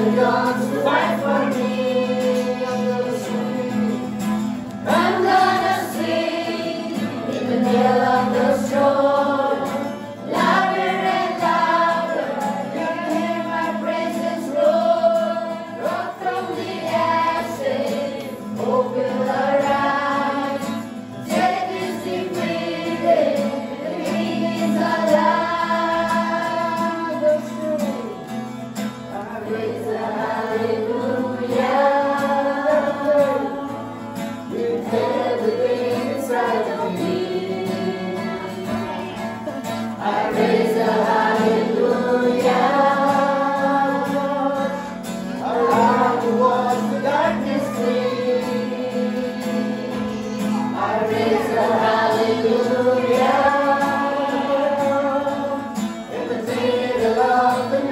and guns to fight for me. love